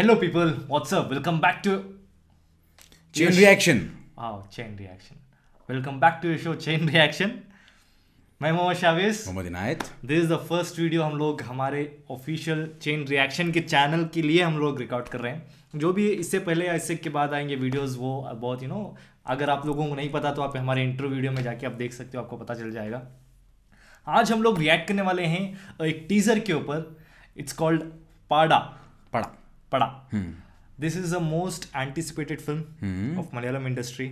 People. What's up? Welcome back to chain reaction chain reaction. Welcome back to your show Chain Reaction. मैं Mohammed Shavis. Mohammed Inayat. This is the first video हम लोग हमारे official chain reaction के channel के लिए हम लोग record कर रहे हैं। जो भी इससे पहले या इससे के बाद आएँगे वीडियोस वो बहुत यू नो अगर आप लोगों को नहीं पता तो आप हमारे इंट्रो वीडियो में जाके आप देख सकते हो आपको पता चल जाएगा। आज हम लोग रिएक्ट करने वाले हैं एक टीजर के ऊपर। इट्स कॉल्ड पाडा पढ़ा पड़ा this is the most anticipated film of Malayalam industry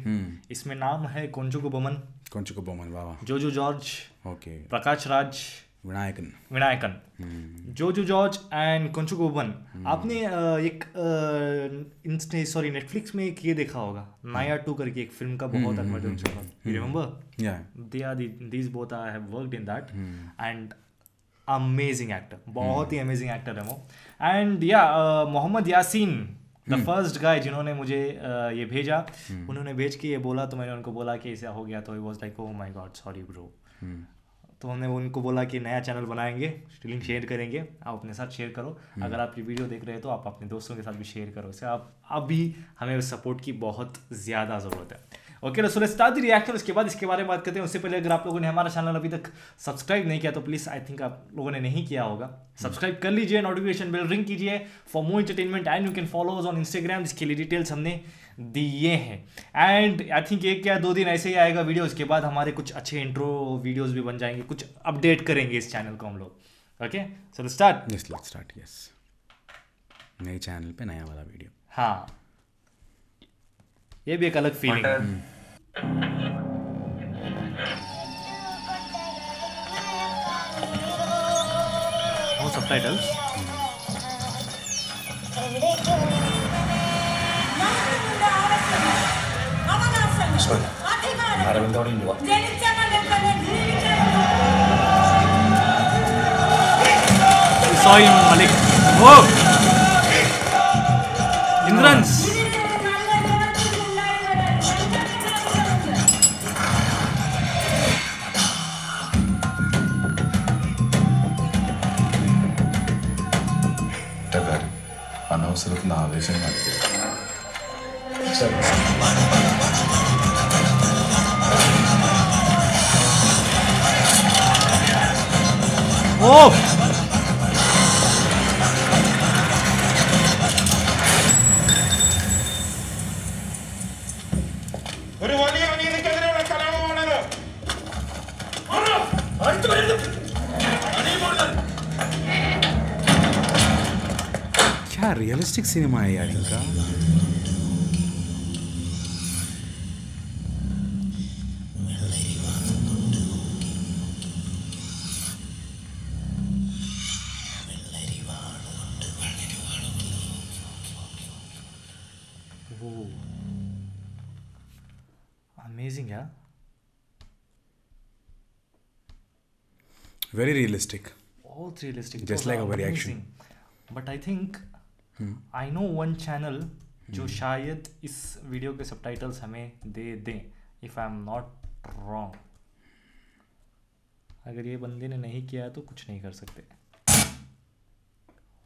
इसमें नाम है कोंजुको बोमन कोंजुको बोमन वाह जो जो जॉर्ज ओके प्रकाश राज विनायकन विनायकन जो जो जॉर्ज एंड कोंचुको गोबन आपने एक सॉरी नेटफ्लिक्स में एक ये देखा होगा। नाया टू करके एक फ़िल्म का बहुत remember they are these both I have worked in that and that actor बहुत ही अमेजिंग एक्टर है वो. And yeah uh, Mohammed Yaseen the first guy जिन्होंने मुझे uh, ये भेजा hmm. उन्होंने भेज के ये बोला तो मैंने उनको बोला कि ऐसा हो गया तो was like oh my god sorry bro तो हमने उनको बोला कि नया चैनल बनाएँगे लिंक शेयर करेंगे आप अपने साथ शेयर करो। अगर आप ये वीडियो देख रहे हो तो आप अपने दोस्तों के साथ भी शेयर करो। इससे आप अभी हमें सपोर्ट की बहुत ज़्यादा ज़रूरत है। Okay so start the reaction उसके बाद इसके बारे में बात करते हैं। उससे पहले अगर आप लोगों ने हमारा चैनल अभी तक सब्सक्राइब नहीं किया तो प्लीज़ आई थिंक आप लोगों ने नहीं किया होगा। सब्सक्राइब कर लीजिए नोटिफिकेशन बेल रिंग कीजिए। For more entertainment and you can follow on Instagram जिसके लिए डिटेल्स हमने दिए हैं। एंड आई थिंक एक या दो दिन ऐसे ही आएगा वीडियो उसके बाद हमारे कुछ अच्छे इंट्रो वीडियोज़ भी बन जाएँगे। कुछ अपडेट करेंगे इस चैनल को हम लोग। ओके चलो स्टार्ट स्टार्ट यस नए चैनल पे नया वाला वीडियो हाँ। ये भी एक अलग फीलिंग है. Sorry, Malik. Oh! Hindrance! 然。哦。ரியலிஸ்டிக் சினிமாயா ఇంకా amazing yeah very realistic. Just like our reaction but i think I know one channel जो शायद इस वीडियो के सबटाइटल्स हमें दे दें if I am not wrong अगर ये बंदे ने नहीं किया तो कुछ नहीं कर सकते।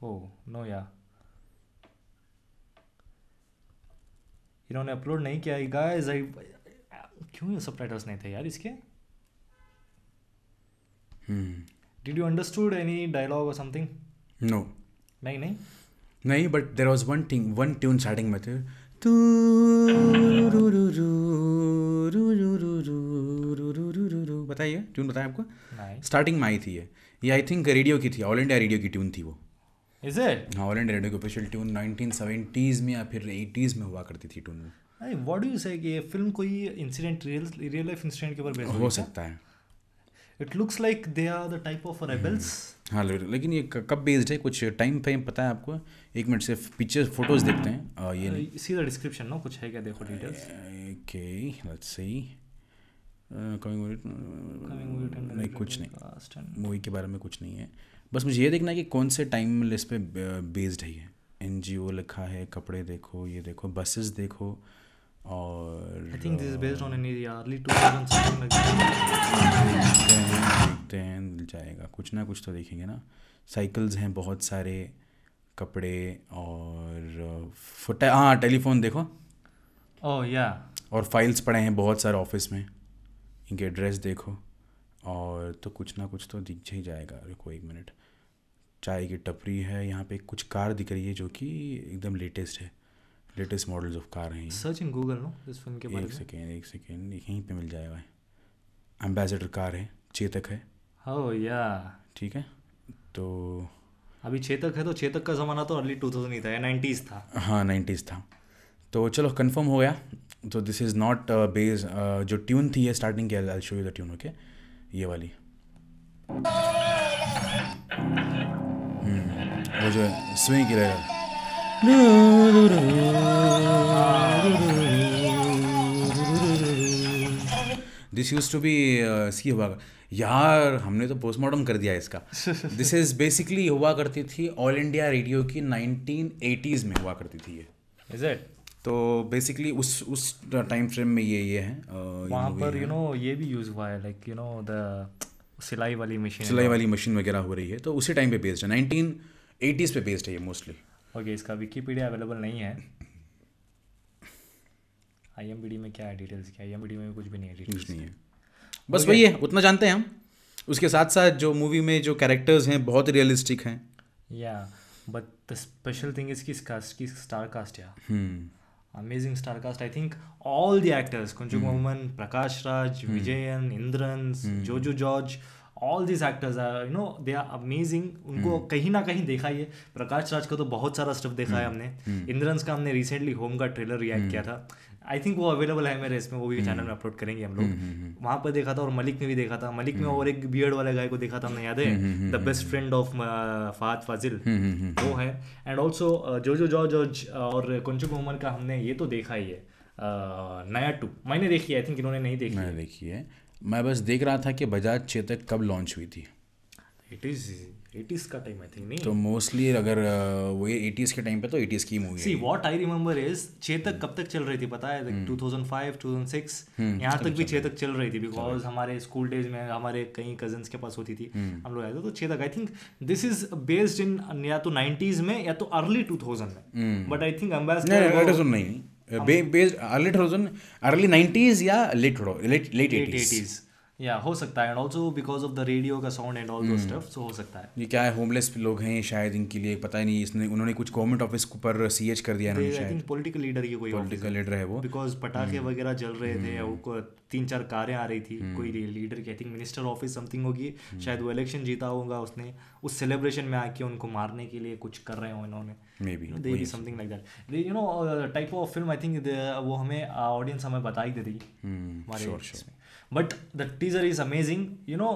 ओ नो या इन्होंने अपलोड नहीं किया। गाइस आई क्यों ये सबटाइटल्स नहीं थे यार इसके? Did you understood any dialogue और समथिंग नो नहीं नहीं? नहीं but there was one thing one tune starting में थे तू रू रू रू रू रू रू रू रू रू रू रू रू बताइए ट्यून बताएँ आपको स्टार्टिंग में आई थी ये ये आई थिंक रेडियो की थी ऑल इंडिया रेडियो की ट्यून थी वो इज़ इट हाँ ऑल इंडिया रेडियो की ऑफिशियल ट्यून नाइनटीन सेवेंटीज़ में या फिर एटीज़ में हुआ करती थी ट्यून अरे व्हाट डू यू से कि ये फ़िल्म कोई incident real real life incident के ऊपर बेस्ड हो सकता है it looks like they are the type of rebels हाँ लेकिन ये कब बेस्ड है? कुछ टाइम फ्रेम पता है आपको? एक मिनट से पिक्चर फ़ोटोज़ देखते हैं। आ, ये नहीं। सी द डिस्क्रिप्शन नो कुछ है क्या? देखो details okay let's see coming नहीं कुछ नहीं। मूवी के बारे में कुछ नहीं है। बस मुझे ये देखना है कि कौन से टाइम लिस्ट पे बेस्ड है ये। एन लिखा है कपड़े देखो ये देखो बसेस देखो। और I think this is based on an early 2000 something like देखते हैं देखते हैं मिल जाएगा। कुछ ना कुछ तो देखेंगे ना। साइकिल्स हैं बहुत सारे कपड़े और फुट हाँ टेलीफोन देखो। ओह या और फाइल्स पड़े हैं बहुत सारे ऑफ़िस में। इनके एड्रेस देखो। और तो कुछ ना कुछ तो दिख ही जाएगा। रुको एक मिनट चाय की टपरी है। यहाँ पे कुछ कार दिख रही है जो कि एकदम लेटेस्ट है। लेटेस्ट मॉडल्स ऑफ़ कार हैं सर्च इन गूगल नो इस फ़िल्म के बारे एक सेकेंड एक सेकेंड यहीं पे मिल जाएगा एम्बेसडर कार है चेतक है। ओह या। ठीक है? तो अभी चेतक है तो चेतक का ज़माना तो अर्ली 2000 ही था या 90s था। हाँ नाइन्टीज़ था। तो चलो कंफर्म हो गया। तो दिस इज़ नॉट बेस जो ट्यून थी है स्टार्टिंग की I show you the tune okay ये वाली। हम्म, वो जो है स्विंग की रहेगा this use to be see हुआ यार हमने तो पोस्टमार्टम कर दिया इसका। दिस इज़ बेसिकली हुआ करती थी ऑल इंडिया रेडियो की 1980s में हुआ करती थी ये। इज़ इट तो बेसिकली उस उस टाइम फ्रेम में ये ये है वहाँ पर यू नो ये भी यूज़ हुआ है लाइक यू नो द सिलाई वाली मशीन सिलाई वाली मशीन वगैरह हो रही है तो उसी टाइम पे बेस्ड है। नाइनटीन एटीज़ पे बेस्ड है ये मोस्टली ओके okay, इसका विकीपीडिया अवेलेबल नहीं है। आई में क्या है डिटेल्स क्या आई में भी कुछ भी नहीं है कुछ डिटेल्स नहीं है। बस वही है उतना जानते हैं हम। उसके साथ साथ जो मूवी में जो कैरेक्टर्स हैं बहुत रियलिस्टिक हैं। या but the special thing is की कास्ट की स्टार कास्ट या hmm. Amazing star cast i think all the actors kunju mohammed prakash raj vijayan indran jojo george all these actors are you know they are amazing. उनको कहीं ना कहीं देखा ही है। प्रकाश राज का तो बहुत सारा स्टफ़ देखा है हमने। इंद्रंस का हमने रिसेंटली होम का ट्रेलर रिएक्ट किया था। आई थिंक वो अवेलेबल है मेरे इसमें वो भी चैनल में अपलोड करेंगे हम लोग। वहाँ पर देखा था और मलिक में भी देखा था। मलिक में और एक बियर्ड वाले गाय को देखा था हमने याद है? The best friend of Fahadh Faasil वो है। एंड ऑल्सो जो जो जॉर्ज जॉर्ज और कुंचु मोहम्मद का हमने ये तो देखा ही है। नया टू मैंने देखी है आई थिंक इन्होंने नहीं देखी मैंने देखी है। मैं बस देख रहा था कि बजाज चेतक कब लॉन्च हुई थी। इट इज़ का टाइम आई थिंक नहीं? तो मोस्टली अगर वो ये एटीज़ के टाइम पे तो एटीज़ की movie see what I remember is Chetak कब तक चल रही थी पता है? Like 2005 2006 यहाँ तक भी चेतक चल रही थी बिकॉज़ हमारे स्कूल डेज़ में हमारे कई कजन्स के पास होती थी। हम लोग आए थे तो Chetak I think this is based in या तो 90s में या तो अर्ली 2000 में। बट आई थिंक नहीं। Based early thousand early nineties या लेट लेट एटीज़ 80s या हो सकता है. And also because of the radio का sound and all stuff so हो सकता है. ये क्या है होमलेस लोग हैं शायद इनके लिए पता ही नहीं इसने उन्होंने कुछ गवर्नमेंट ऑफ़िस पर सी एच कर दिया शायद. पॉलिटिकल लीडर की कोई पॉलिटिकल लीडर है वो. बिकॉज़ पटाखे वगैरह जल रहे थे और को तीन चार कारें आ रही थी. कोई लीडर की I think minister office something होगी. शायद वो इलेक्शन जीता होगा उसने. उस सेलिब्रेशन में आके उनको मारने के लिए कुछ कर रहे हो इन्होंने. Maybe they be something like that you know type of film I think वो हमें ऑडियंस हमें बता ही देती. हमारे but the teaser is amazing you know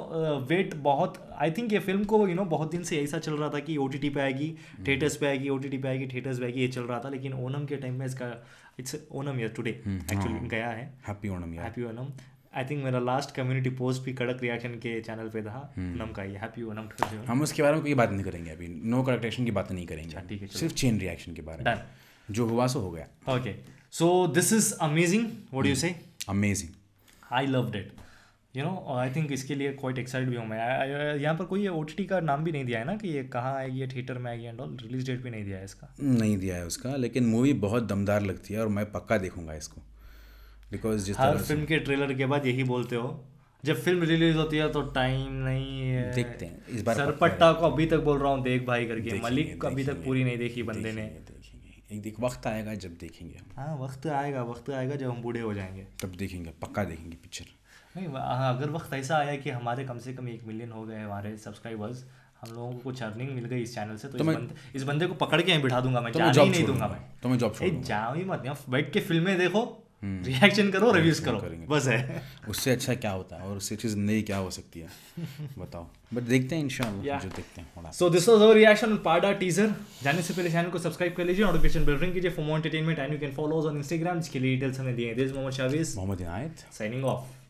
wait बहुत आई थिंक ये फ़िल्म को यू you नो know, बहुत दिन से ऐसा चल रहा था कि ओ टी टी पे आएगी थिएटर्स पे आएगी ओ टी टी पे आएगी थिएटर्स पे आएगी ये चल रहा था। लेकिन ओनम के टाइम में इसका it's Onam year today actually गया है। हैप्पी यार हैप्पी ओनम आई थिंक मेरा लास्ट कम्युनिटी पोस्ट भी कड़क रिएक्शन के चैनल पे था ओनम का ये हैप्पी ओनम हम उसके बारे में कोई बात नहीं करेंगे अभी। नो करेक्टेशन की बात नहीं करेंगे। ठीक है, सिर्फ़ चेन रिएक्शन के बारे में। जो हुआ सो हो गया। Okay so this is amazing what you say amazing I loved it you know I think इसके लिए क्वाइट एक्साइटेड भी हूँ मैं। यहाँ पर कोई ओ टी का नाम भी नहीं दिया है ना कि ये कहाँ आएगी ये थिएटर में आएगी एंड ऑल रिलीज़ डेट भी नहीं दिया है इसका। नहीं दिया है उसका लेकिन मूवी बहुत दमदार लगती है और मैं पक्का देखूँगा इसको। बिकॉज़ जिस हर फ़िल्म के ट्रेलर के बाद यही बोलते हो। जब फ़िल्म रिलीज़ होती है तो टाइम नहीं है। देखते हैं, इस बार सरपट्टा को अभी तक बोल रहा हूँ देख भाई करके। मलिक अभी तक पूरी नहीं देखी बंदे ने। एक देख वक्त आएगा जब देखेंगे हम। हाँ वक्त आएगा वक्त आएगा जब हम बूढ़े हो जाएँगे। तब देखेंगे पक्का देखेंगे पिक्चर नहीं हाँ, अगर वक्त ऐसा आया कि हमारे कम से कम एक मिलियन हो गए हमारे सब्सक्राइबर्स हम लोगों को कुछ अर्निंग मिल गई इस चैनल से तो, इस, बंदे, इस बंदे को पकड़ के बिठा दूँगा मैं तो जाने ही नहीं दूँगा दूँगा। मैं। तो मैं जॉब छोड़ जाओ ही मत बैठ के फ़िल्में देखो। रिएक्शन करो रिव्यूज़ करो। बस है। उससे अच्छा क्या होता है? और उससे चीज़ नई क्या हो सकती है? बताओ। बट देखते हैं इंशाल्लाह Yeah. जो देखते हैं so this was our reaction on Pada teaser जाने से पहले चैनल को सब्सक्राइब कर लीजिए नोटिफिकेशन बेल रिंग कीजिए for more entertainment and you can follow us on Instagram जिसके लिए डिटेल्स हमें दिए this Mohammed Shavis Mohammed Inayat signing off